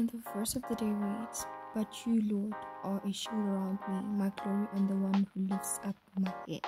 And the verse of the day reads, But you, Lord, are a shield around me, my glory, and the one who lifts up my head.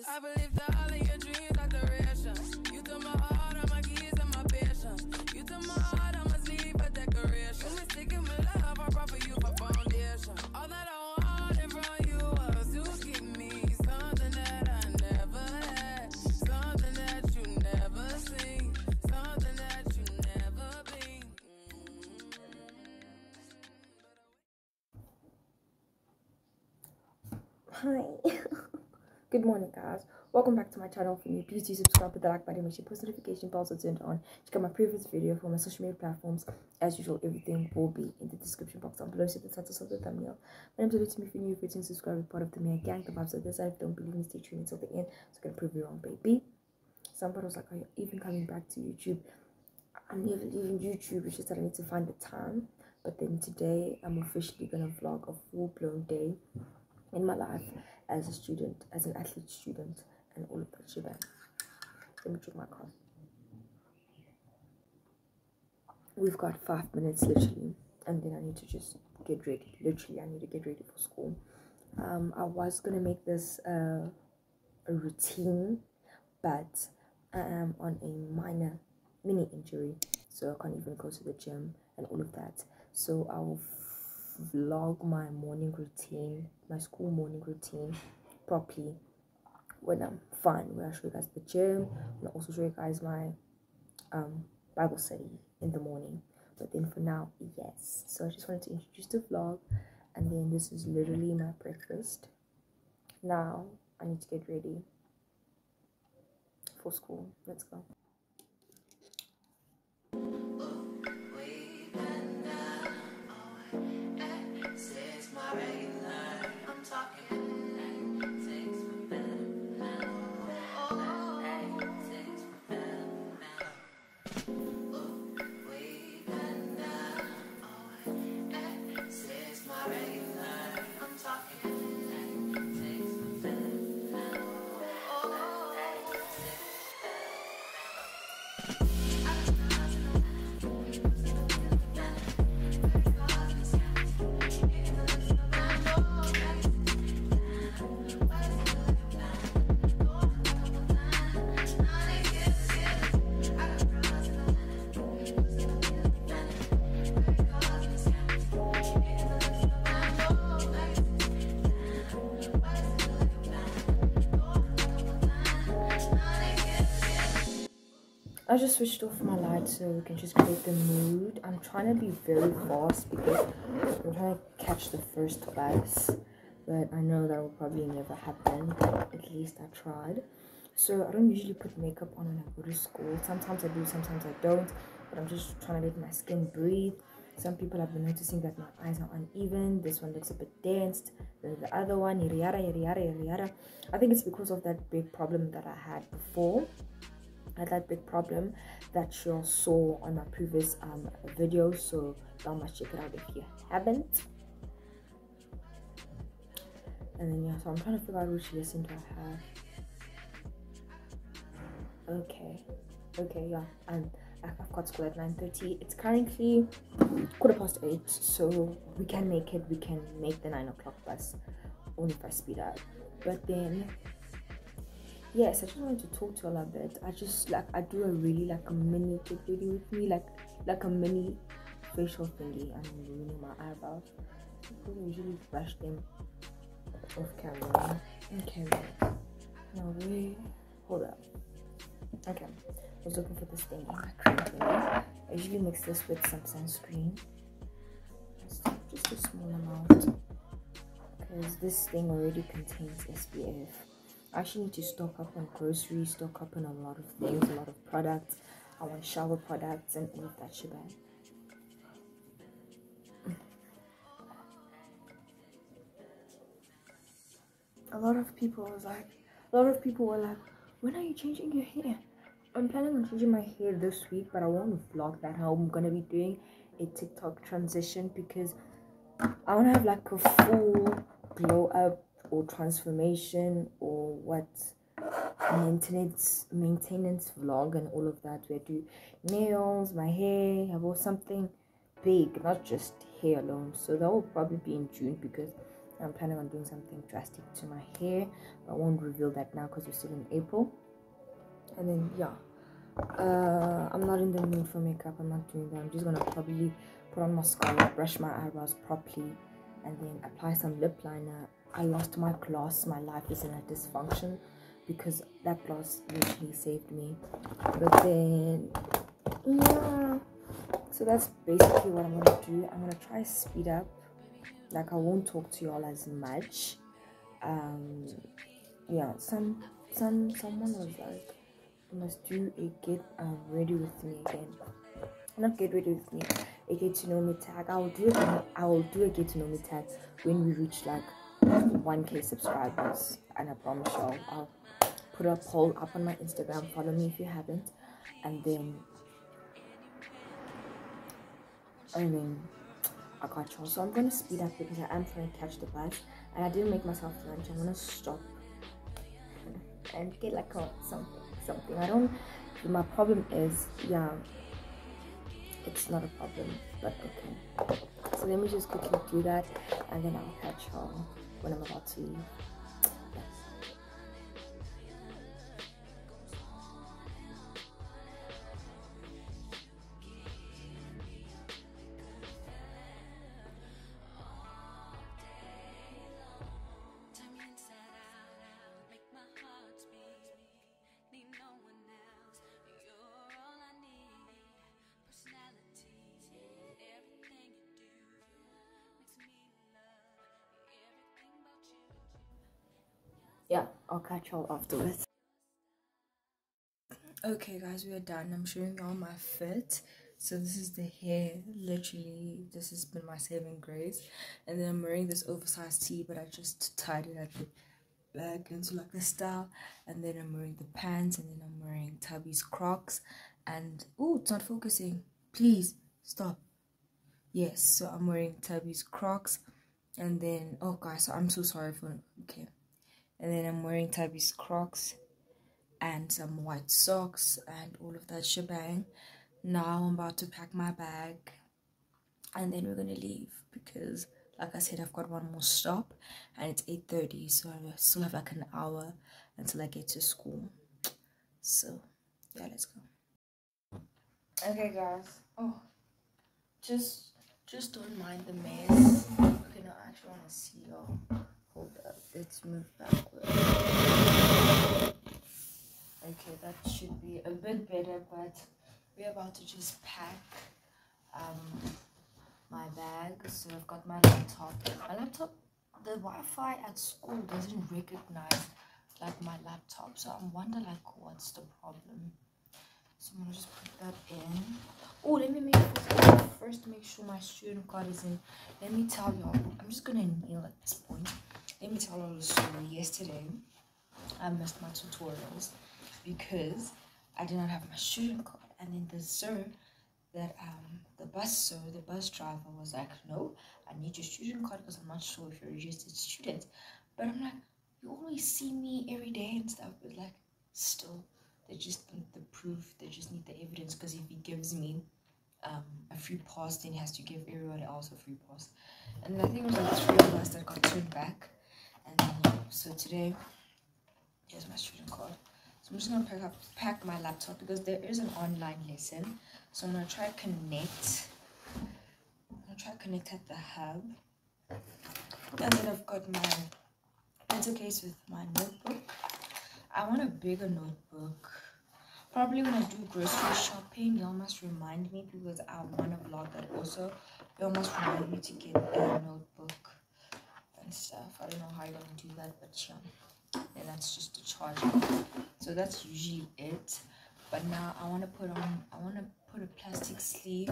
Crisis. I believe that all of your dreams are duration. You took my heart, all my keys, and my patience. You took my heart, Good morning, guys. Welcome back to my channel. If you're new, please do subscribe with the like button. Make sure post notification bells are turned on. Check out my previous video from my social media platforms. As usual, everything will be in the description box down below. so the titles of the thumbnail. My name's Olivia. If you're new, you're subscribe, be part of the Miya gang. The vibes of this. If don't believe me, stay tuned until the end. So I can prove you wrong, baby. Somebody was like, Are you even coming back to YouTube? I'm never leaving YouTube. It's just that I need to find the time. But then today, I'm officially gonna vlog a full blown day in my life as a student, as an athlete student, and all of that shebang. Let me check my car. We've got five minutes literally, and then I need to just get ready. Literally, I need to get ready for school. Um, I was gonna make this uh, a routine, but I am on a minor mini injury, so I can't even go to the gym and all of that. So I'll vlog my morning routine, my school morning routine properly when I'm fine. Where I show you guys the gym and I also show you guys my um Bible study in the morning. But then for now, yes. So I just wanted to introduce the vlog and then this is literally my breakfast. Now I need to get ready for school. Let's go. Just switched off my light so we can just create the mood. I'm trying to be very fast because I'm trying to catch the first bus, but I know that will probably never happen. At least I tried. So I don't usually put makeup on when I go to school. Sometimes I do, sometimes I don't. But I'm just trying to let my skin breathe. Some people have been noticing that my eyes are uneven. This one looks a bit danced. The other one, yada yada yada yada. I think it's because of that big problem that I had before that big problem that you all saw on my previous um, video so y'all must check it out if you haven't. And then yeah so i'm trying to figure out which lesson do i have okay. Okay yeah and i've got school at 9:30. it's currently quarter past 8 so we can make it. We can make the 9 o'clock bus only if i speed up. But then yes, I just wanted to talk to you all a bit. I just like I do a really like a mini get ready with me, like like a mini facial thingy. I'm ruining my eyebrows. People usually brush them off camera. Okay, wait. No, wait. Hold up. Okay, I was looking for this thing in my cream I usually mix this with some sunscreen. Just a small amount because this thing already contains SPF. I actually need to stock up on groceries, stock up on a lot of things, a lot of products. I want shower products and all of that shit. A lot of people was like, a lot of people were like, when are you changing your hair? I'm planning on changing my hair this week, but I won't vlog that I'm gonna be doing a TikTok transition because I wanna have like a full glow up or transformation or what maintenance maintenance vlog and all of that where I do. Nails my hair have all something big not just hair alone. So that will probably be in June because I'm planning on doing something drastic to my hair. I won't reveal that now because we're still in April. And then yeah. Uh, I'm not in the mood for makeup. I'm not doing that. I'm just gonna probably put on my mascara brush my eyebrows properly and then apply some lip liner I lost my gloss. My life is in a dysfunction because that gloss literally saved me. But then, yeah. So that's basically what I'm gonna do. I'm gonna try speed up. Like I won't talk to y'all as much. Um, yeah. Some some someone was like, "You must do a get um, ready with me again." Not get ready with me. A get to know me tag. I will do it. I will do a get to know me tag when we reach like 1k subscribers and i promise y'all i'll put a poll up on my instagram. Follow me if you haven't. And then and then i got y'all. So i'm gonna speed up because i am trying to catch the bus. And i didn't make myself lunch. I'm gonna stop. And get like a, something something. I don't my problem is yeah it's not a problem but okay. So let me just quickly do that and then i'll catch y'all when I'm about to leave. I'll catch y'all afterwards. Okay guys we are done. I'm showing y'all my fit. So this is the hair. Literally this has been my saving grace. And then i'm wearing this oversized tee but i just tied it at the back into like a style. And then i'm wearing the pants and then i'm wearing tubby's crocs. And oh it's not focusing. Please stop. Yes so i'm wearing tubby's crocs. And then oh guys so i'm so sorry for okay and then I'm wearing Tabby's Crocs and some white socks and all of that shebang. Now I'm about to pack my bag and then we're gonna leave because like I said I've got one more stop and it's 8.30 so I still have like an hour until I get to school. So yeah let's go. Okay guys. Oh just just don't mind the mess. Okay now I actually wanna see y'all hold up let's move backwards Okay, that should be a bit better, but we're about to just pack um, my bag. So I've got my laptop. My laptop, the Wi-Fi at school doesn't recognize like my laptop. So I'm wondering like what's the problem. So I'm gonna just put that in. Oh, let me make first make sure my student card is in. Let me tell y'all. I'm just gonna kneel at this point. Let me tell a story. Yesterday, I missed my tutorials because I did not have my student card, and then the sir that um the bus sir the bus driver was like no i need your student card because i'm not sure if you're a registered student. But i'm like you always see me every day and stuff but like still they just need the proof. They just need the evidence because if he gives me um, a free pass then he has to give everyone else a free pass. And i think it was like three of us that got turned back and then so today here's my student card so i'm just gonna pack up pack my laptop because there is an online lesson so i'm gonna try connect i'm gonna try connect at the hub and then i've got my pencil case with my notebook I want a bigger notebook. Probably when I do grocery shopping, y'all must remind me because I want to vlog that also. Y'all must remind me to get a notebook and stuff. I don't know how you're to do that, but yeah. That's just the charger. So that's usually it. But now I want to put on, I want to put a plastic sleeve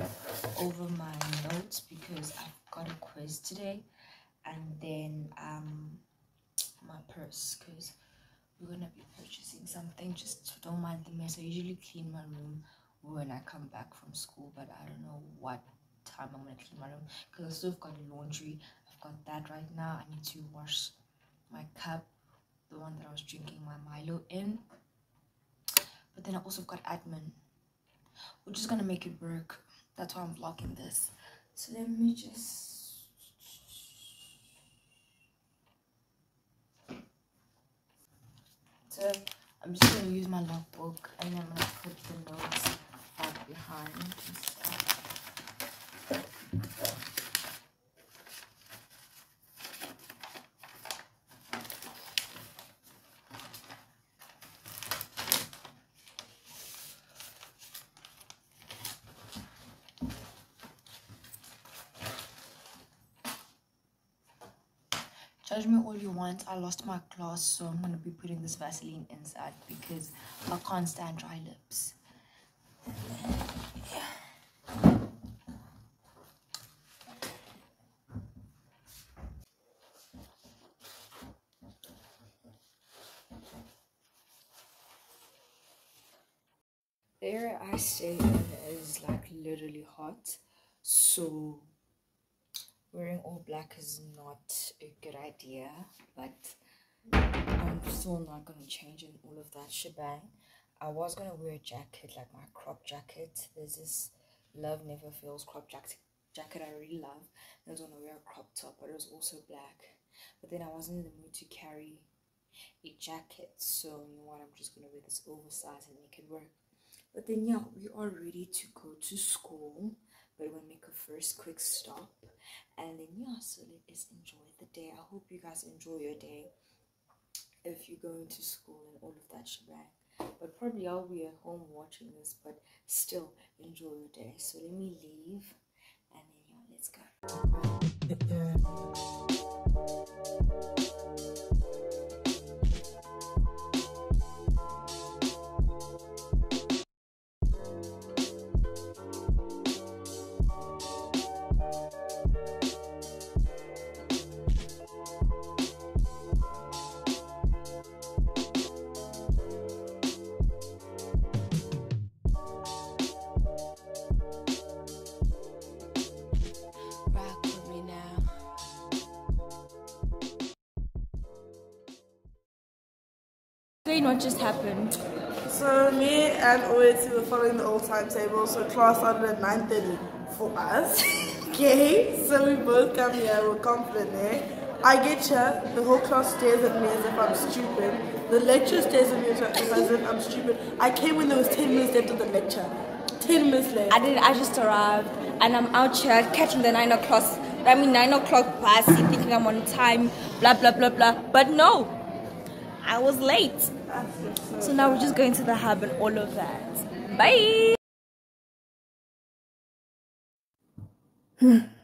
over my notes because I've got a quiz today. And then um, my purse because we're gonna be purchasing something just don't mind the mess i usually clean my room when i come back from school but i don't know what time i'm gonna clean my room because i still have got laundry got that right now. I need to wash my cup the one that i was drinking my milo in. But then i also got admin we're just gonna make it work. That's why i'm vlogging this. So let me just So I'm just to use my notebook and I'm to put the notes back behind Judge me all you want. I lost my class, so I'm to be putting this Vaseline inside because I can't stand dry lips. There I stay is like literally hot, so wearing all black is not a good idea but i'm still not going to change in all of that shebang. I was going to wear a jacket like my crop jacket. There's this love never fails crop jacket jacket i really love. I was going to wear a crop top but it was also black. But then i wasn't in the mood to carry a jacket so you know what? I'm just going to wear this oversized and make it work. But then yeah we are ready to go to school but we're gonna make a first quick stop. And then yeah so let us enjoy the day. I hope you guys enjoy your day if you're going to school and all of that shebang. But probably i'll be at home watching this but still enjoy your day. So let me leave and then yeah let's go explain what just happened. So me and Oeti were following the old timetable, so class started at 9.30 for us. okay, so we both come here, we're confident there. I get here, the whole class stares at me as if I'm stupid. The lecturer stares at me as if I'm stupid. I came when there was 10 minutes left of the lecture. 10 minutes left. I did I just arrived and I'm out here catching the 9 o'clock, I mean 9 o'clock bus, thinking I'm on time, blah blah blah blah. But no, I was late. So now we're just going to the hub and all of that. Bye.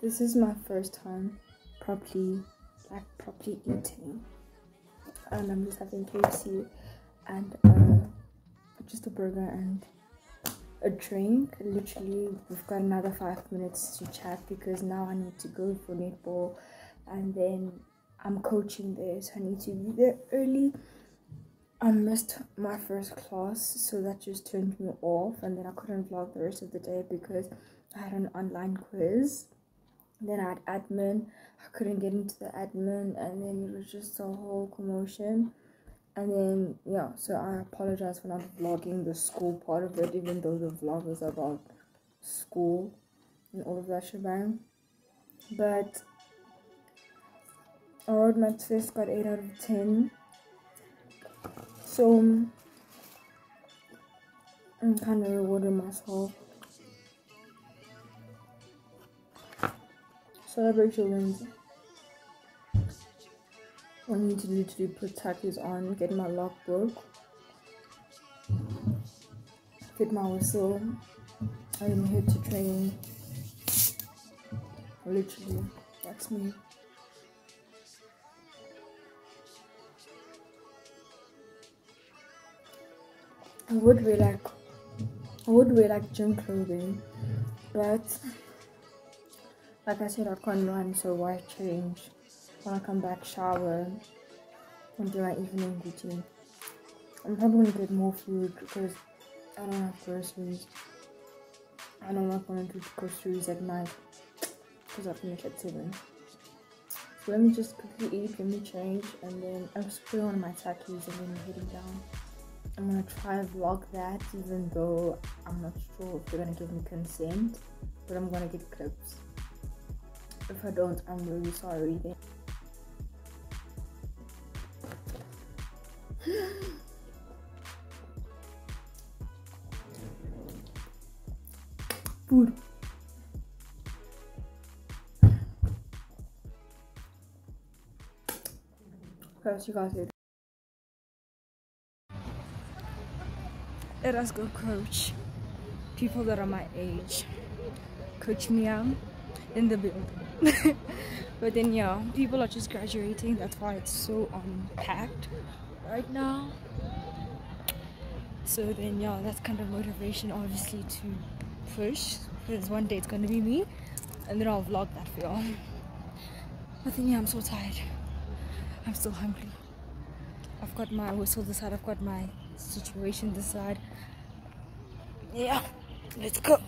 this is my first time properly like properly eating and i'm just having kfc and uh, just a burger and a drink literally we've got another five minutes to chat because now i need to go for netball and then i'm coaching so i need to be there early i missed my first class so that just turned me off and then i couldn't vlog the rest of the day because i had an online quiz. Then i had admin. I couldn't get into the admin and then it was just a whole commotion. And then yeah so i apologize for not vlogging the school part of it even though the vlog was about school and all of that shebang. But I my test got 8 out of 10 so mm, I'm kind of rewarding myself celebrate your wins I need to do to do put tackies on, get my logbook, get my whistle. I am here to train. Literally, that's me. I would wear like I would wear like gym clothing, but like I said, I can't run, so why change? when I come back, shower, and do my evening routine. I'm probably gonna get more food because I don't have groceries. I don't like going to groceries at night because I finish at 7. So let me just quickly eat, let me change, and then I'll just put on my tackies and then I'm heading down. I'm gonna try and vlog that even though I'm not sure if they're gonna give me consent, but I'm gonna get clips. If I don't, I'm really sorry then. Food. First, you guys. Let us go coach people that are my age. Coach me out in the building. but then yeah, people are just graduating. That's why it's so um packed right now. So then yeah, that's kind of motivation obviously to push because one day it's gonna be me and then I'll vlog that for y'all. But then yeah, I'm so tired. I'm still hungry. I've got my whistle this side, I've got my situation decide. Yeah, let's go.